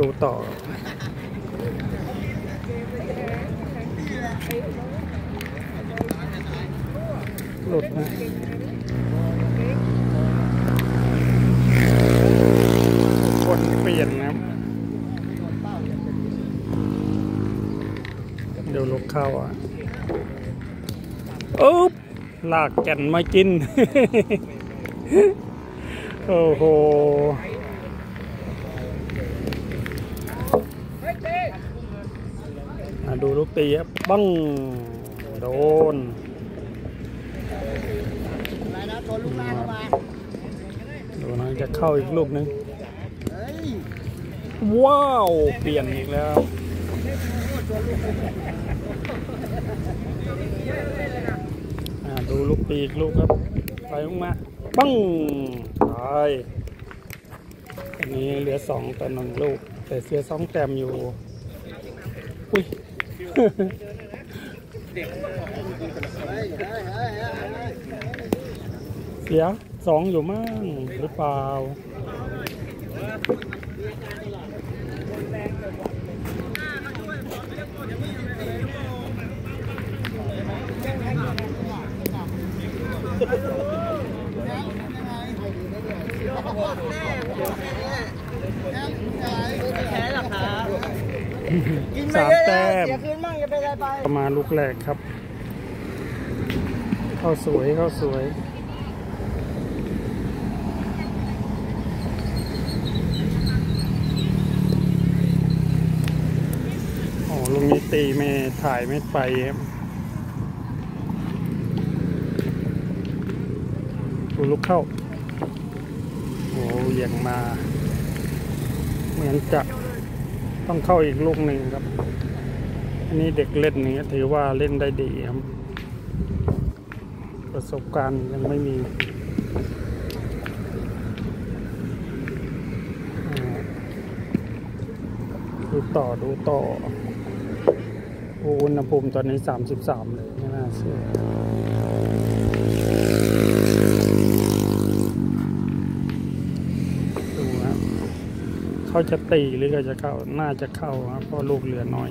ดูต่อ หลุดนะคนเปลี่ยนนะเดี๋ยวลูกเข้าอะอุ๊บลากแก่นมากิน โอ้โห ดูลูกตีครับบังโดนอะไรนะตัวลูกล่างเข้ามาดูนะจะเข้าอีกลูกนึงว้าว เปลี่ยนอีกแล้วดูลูกปีกลูกครับไปลงมาปังไปอันนี้เหลือสองต่อหนึ่งลูก แต่เสียสองแต้มอยู่ เสียงสองอยู่มั่งหรือเปล่าแพ้หรอครับสามแต้ม ประมาณลูกแรกครับ เข้าสวยเข้าสวย โอ้ลุงนี้ตีไม่ถ่ายไม่ไปครับดูลูกเข้า โอ้ยียงมา เหมือนจะต้องเข้าอีกลูกหนึ่งครับ อันนี้เด็กเล่นนี้ถือว่าเล่นได้ดีครับ ประสบการณ์ยังไม่มีดูต่อดูต่ออุณหภูมิตอนนี้ 33 เลยไม่น่าเชื่อดูนะเขาจะตีหรือเขาจะเข้า น่าจะเข้าครับเพราะลูกเหลือน้อย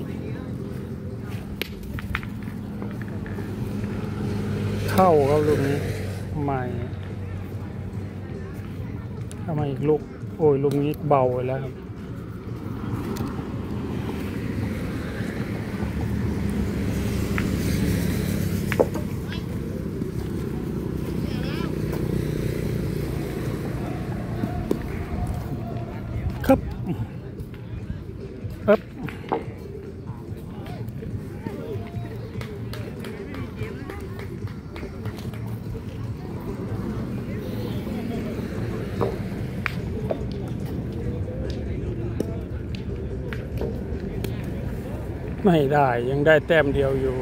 เข้าครับลูกนี้ใหม่ทำไมาอีกลูก โอ้ยลูกนี้เบาไปแล้วครับ ไม่ได้ยังได้แต้มเดียวอยู่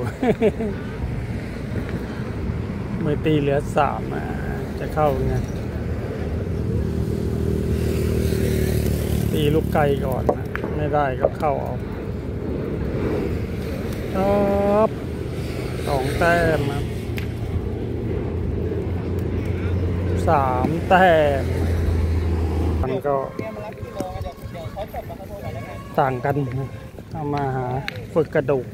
ไม่ตีเหลือสามอะจะเข้าไงตีลูกไกลก่อนนะไม่ได้ก็เข้าเอาครับสองแต้มครับสามแต้มมันก็สั่งกันต่างกันนะ เอามาหาฝึกกระดูก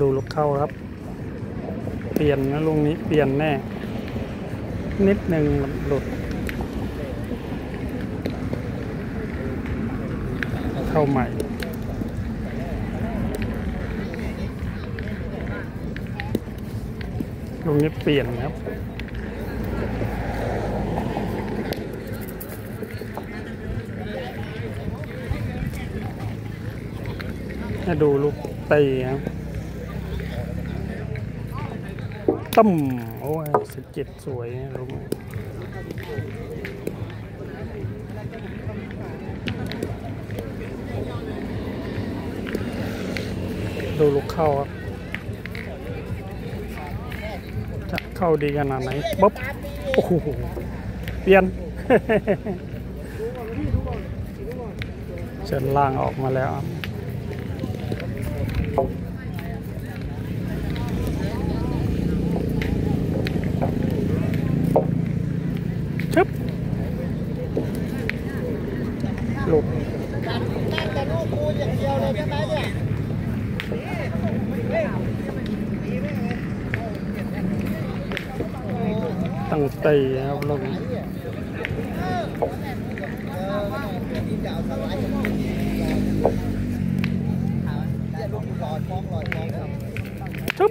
ดูลูกเข้าครับ เปลี่ยนนะลุงนี้เปลี่ยนแน่ นิดหนึ่งหลุด เข้าใหม่ลุงนี้เปลี่ยนครับ ให้ดูลูกเตีครับตั้มโอ้ยสิบเจ็ดสวยนะลูกดูลูกเข้าครับ จะเข้าดีขนาดไหนบ๊บโอ้โหเปลี่ยนเชิญล่างออกมาแล้วครับ หลุด ตั้งแต่ลูกกูอย่างเดียวเลยใช่ไหมเนี่ย ตั้งตีครับลงชุบ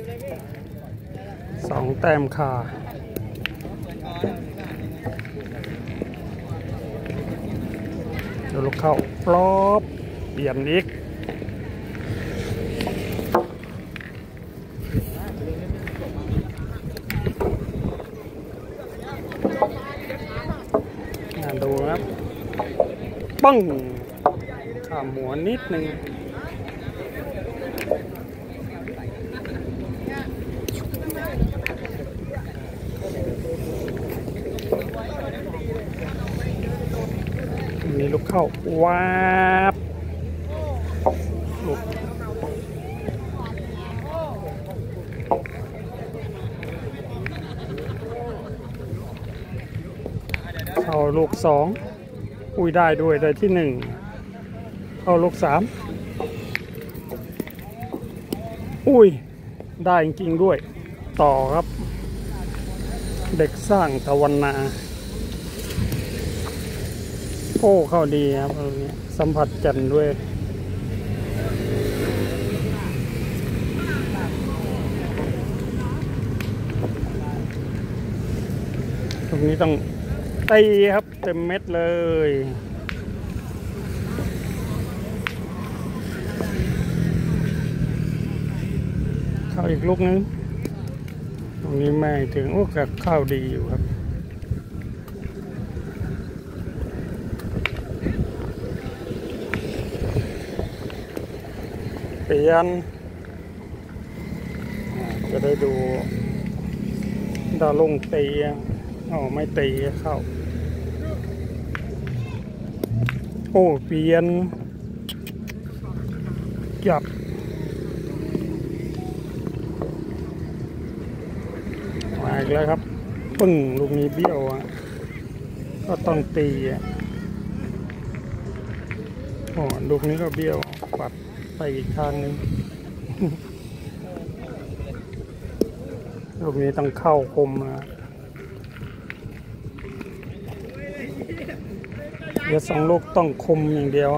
สองแต้มคาเดี๋ยวลูกเข้าปลอบเปลี่ยนอีก อ่าดูนะครับ ปังข้ามหัวนิดนึงมีลูกเข้าวาบลูกเข้าลูกสอง อุ้ยได้ด้วยได้ที่หนึ่งเข้าลูกสามอุ้ย ได้จริงๆด้วย ต่อครับ เด็กสร้างตะวันนา โอ้เข้าดีครับตรงนี้สัมผัสจันด้วยตรงนี้ต้อง ตีครับเต็มเม็ดเลย เข้าอีกลูกนึง ตรงนี้ไม่ถึงโอ้กับข้าวดีอยู่ครับเปลี่ยนจะได้ดูดาวลงตีอ๋อไม่ตีเข้า โอ้เปลี่ยนจับมาอีกแล้วครับ ปึ้งลูกนี้เบี้ยวอะก็ต้องตีอะโอ้ลูกนี้ก็เบี้ยวปัดไปอีกทางหนึ่งลูกนี้ต้องเข้าคมนะ เดี๋ยวสองลูกต้องคมอย่างเดียว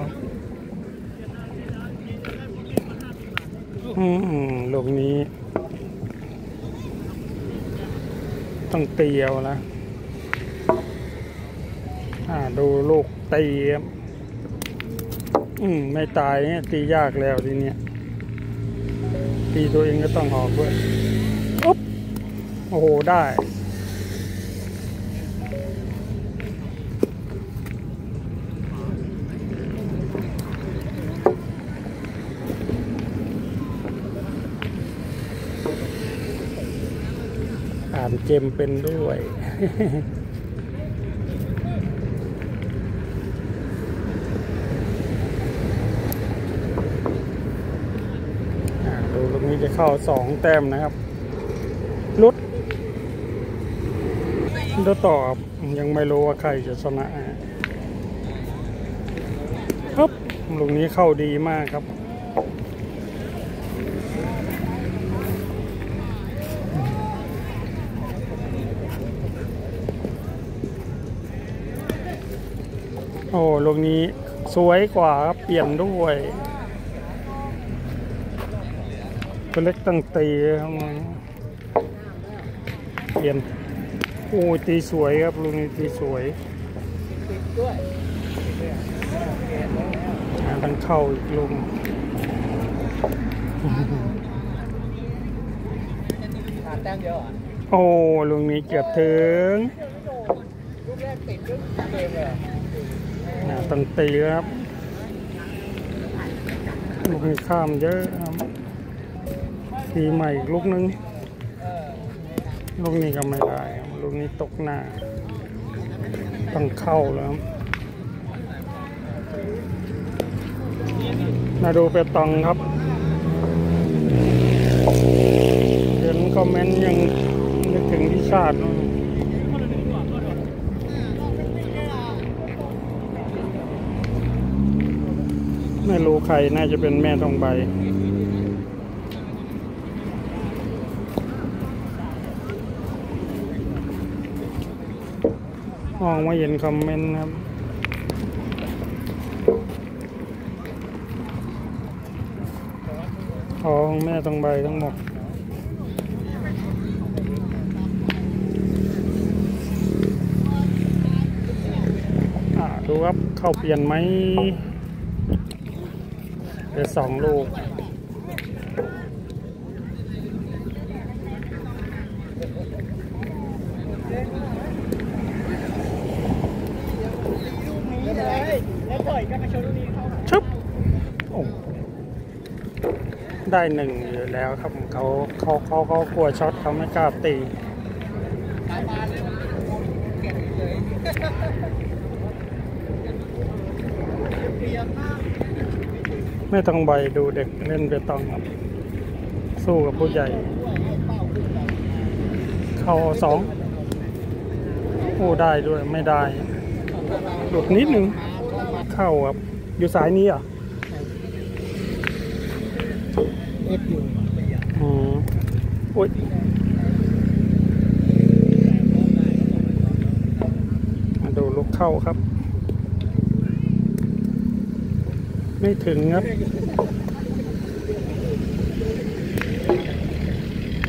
อืมลูกนี้ ต้องเตียวนะอ่าดูลูกตีอืมไม่ตายเนี่ยตียากแล้วทีเนี้ยตีตัวเองก็ต้องออกด้วยอุ๊บโอ้โหได้ อ่านเจมเป็นด้วย ดูตรงนี้จะเข้าสองแต้มนะครับลุดเดี๋ยวตอบยังไม่รู้ว่าใครจะชนะครับลูกนี้เข้าดีมากครับ อ้ลูกนี้สวยกว่าครับเปลี่ยนด้วยตัวเล็กตั้งตีครับเปลี่ยนโอ้ตีสวยครับลูกนี้ตีสวยอ่าต้องเข้าอีกลูกขาดแต้มเยอะเหรอโอ้ลูกนี้เกือบถึงลูกแรกติดลูกเกมเลย ตั้งตีครับลูกนี้ข้ามเยอะครับตีใหม่ลูกนึงลูกนี้ก็ไม่ได้ลูกนี้ตกหน้าต้องเข้าแล้วมาดูเปตองครับเห็นคอมเมนต์ยังนึกถึงพิชาติ ไม่รู้ใครน่าจะเป็นแม่ทองใบ มองไม่เห็นคอมเมนต์ครับของแม่ทองใบทั้งหมดอ่าดูครับเข้าเปลี่ยนไหม เหลือสองลูกไม่เป็นไรแล้วปล่อยก็มาชนลูกนี้เข้าหาชึบโอ้ได้หนึ่งอยู่แล้วครับเขาเขาเขาเขากลัวช็อตเขาไม่กล้าตีตายมาเลยเก็บเลยเปียกมาก ไม่ต้องใบดูเด็กเล่นไปต้องครับ สู้กับผู้ใหญ่ เข้าสองโอ้ได้ด้วยไม่ได้ หลุดนิดนึง เข้าครับ อยู่สายนี้อะเอฟอยู่อืมโอ้ยมาดูลูกเข้าครับ ไม่ถึงครับ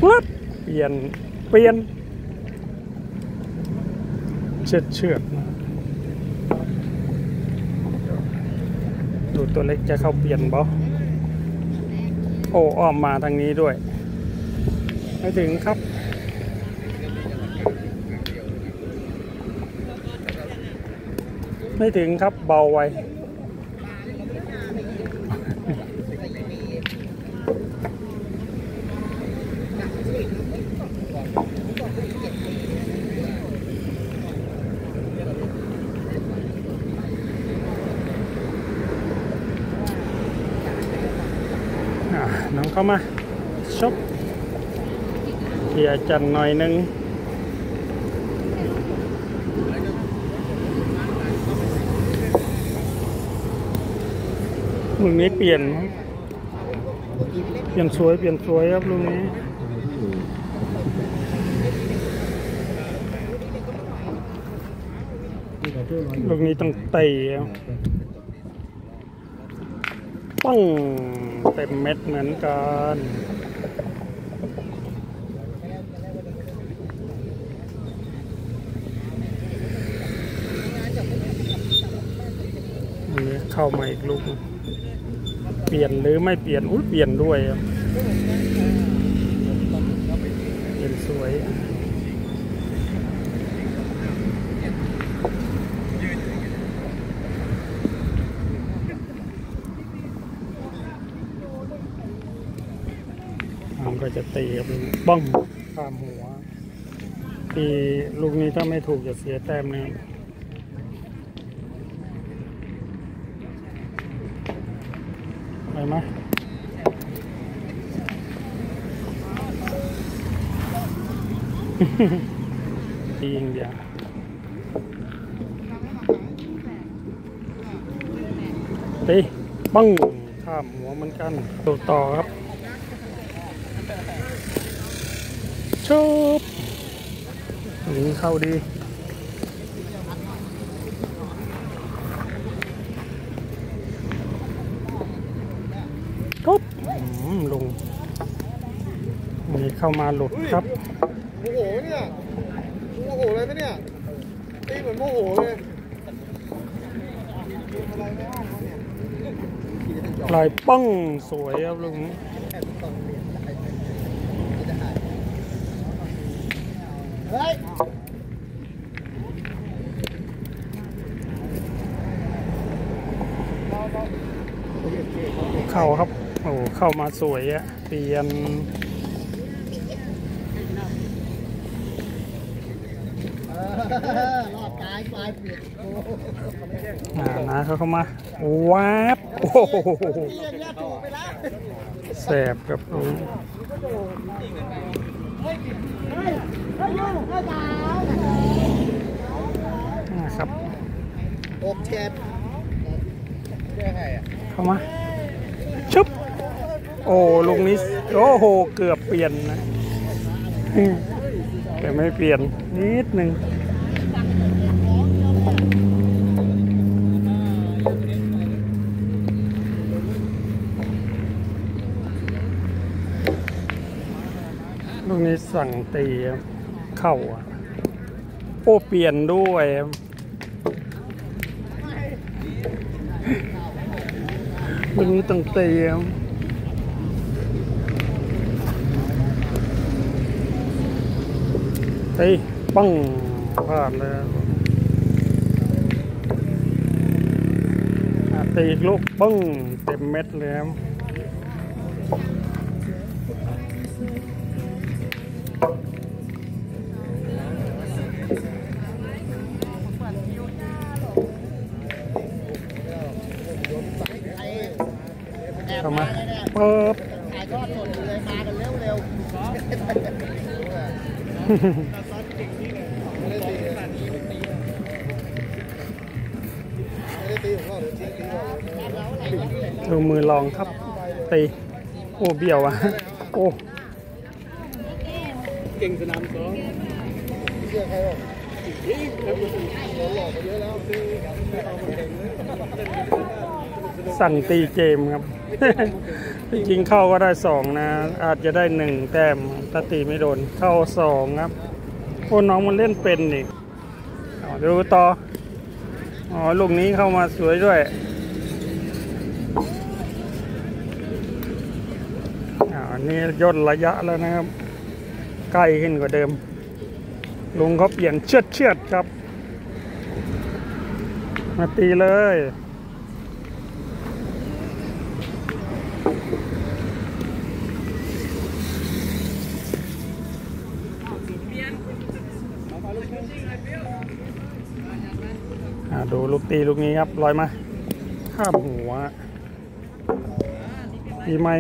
วับเปลี่ยน เปลี่ยน เชือดเชือดดูตัวเล็กจะเข้าเปลี่ยนบอโอ้อ้อมมาทางนี้ด้วย ไม่ถึงครับไม่ถึงครับเบาไว้ เข้ามาชกเขี่ยจันหน่อยหนึงลุงนี้เปลี่ยนครับเปลี่ยนสวยเปลี่ยนสวยครับลุงนี้ลูกนี้ต้องเตะครับปัง เต็มเม็ดเหมือนกันอันนี้เข้ามาอีกลูก เปลี่ยนหรือไม่เปลี่ยนอุ้ยเปลี่ยนด้วย เปลี่ยนสวย จะตีครับลูกบ้องข้ามหัวตีลูกนี้ถ้าไม่ถูกจะเสียแต้มนะไปไหมตีอย่างเดียวตีปังข้ามหัวเหมันกันตัวต่อครับ ชุบหนีเข้าดีปุ๊บอืมลงนี่เข้ามาหลุดครับโมโหเนี่ยโมโหอะไรไหมเนี่ยตีเหมือนโมโหเลยลายป้องสวยครับลุง เฮ้ยเข้าครับ โอ้เข้ามาสวยอะเปลี่ยนรอดกายปลายเปลี่ยนอ่านะเขาเข้ามาวับโอ้โหเรียกเนี่ยถูกไปแล้วแสบครับ ลุงเฮ้ยเฮ้ยเฮ้ยยุ่งเฮ้ยสาวนะครับอกเจ็บแก้ใครอะเข้ามาชุบโอ้ลุงนี้โอ้โห เกือบเปลี่ยนนะอืมแต่ไม่เปลี่ยนนิดหนึ่งลูกนี้ สั่งตีครับเข้าโอ้เปลี่ยนด้วยครับลูกนี้ต้องตีครับตีปังพลาดเลยตีลูกปังเต็มเม็ดเลยครับ ปิบถ่ายทอดสดเลยมากันเร็วเร็วไม่ได้ตีไม่ได้ตีของเราเดี๋ยวตีตีก่อนดูมือลองครับ ตี โอ้เบี้ยวอะ โอ้ เก่งสนามสองเชื่อใครหรอกโดนหลอกไปเยอะแล้วสั่งตีเกมครับ จริงเข้าก็ได้สองนะ อาจจะได้หนึ่งแต้มถ้าตีไม่โดน เข้าสองครับโอ้น้องมันเล่นเป็นอีกเอาดูต่อ อ๋อ ลูกนี้เข้ามาสวยด้วยอันนี้ย่นระยะแล้วนะครับ ใกล้ขึ้นกว่าเดิม ลุงเขาเปลี่ยนเชือดเชือดครับ มาตีเลย ดูลูกตีลูกนี้ครับลอยมาข้ามหัวดีไหม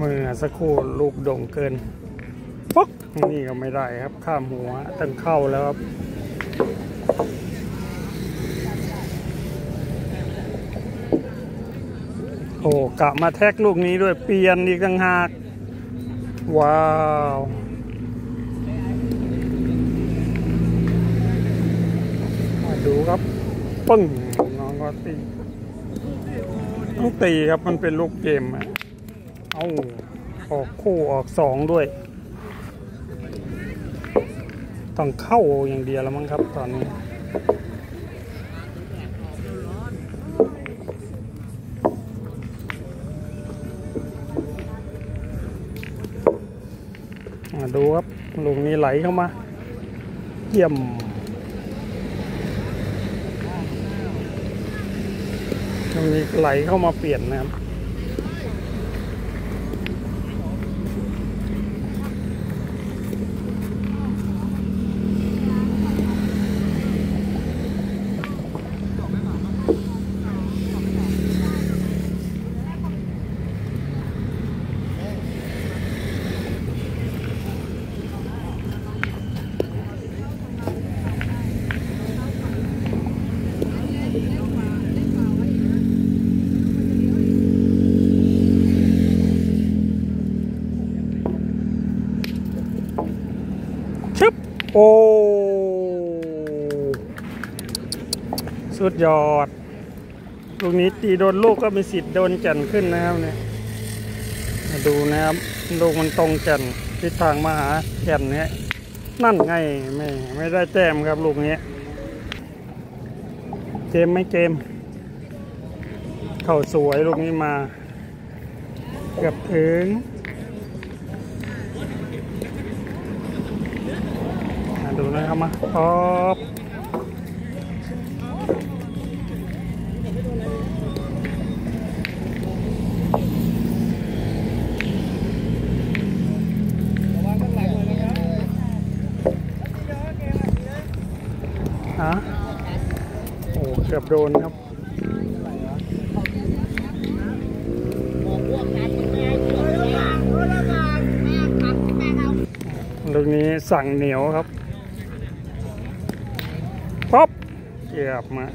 มือสักครู่ลูกโด่งเกินปุ๊กนี่ก็ไม่ได้ครับข้ามหัวตั้งเข้าแล้วครับโอ้กะมาแท็กลูกนี้ด้วยเปลี่ยนอีกต่างหาก ว้าว ครับปึ้งน้องก็ตีต้องตีครับมันเป็นลูกเกมอะเอาออกคู่ออกสองด้วย ต้องเข้าอย่างเดียวแล้วมั้งครับตอนนี้มาดูครับลูกนี้ไหลเข้ามา เยี่ยม ตรงนี้ไหลเข้ามาเปลี่ยนนะครับ ชึบ โอ้ สุ ดยอด ลูกนี้ตีโดนลูกก็มีสิทธิ์โดนจันขึ้นนะครับเนี่ยมาดูนะครับลูกมันตรงจันทิศทางมาหาจันเนี่ยนั่นไงไม่ไม่ได้แต้มครับลูกนี้เกมไม่เกม เข้าสวยลูกนี้มาเกือบถึงมาดูนะครับมาป๊อบ โดนครับลูกนี้สั่งเหนียวครับป๊อปเกือบมา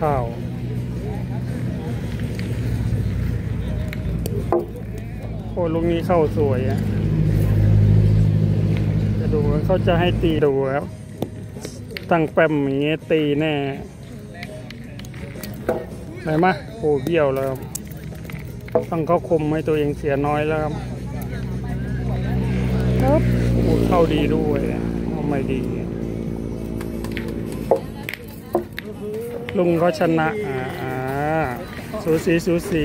ข้าวโอ้ลูกนี้เข้าสวยอะจะดูเขาจะให้ตีดูครับ ตั้งแปมอย่างเงี้ยตีแน่ไหนมาโอ้เบี้ยวแล้วครับต้องเข้าคมให้ตัวเองเสียน้อยแล้วครับครับโอ้เข้าดีด้วยอะเอาไมดีลุงเขาชนะ อ่าอ่าสูสีสูสี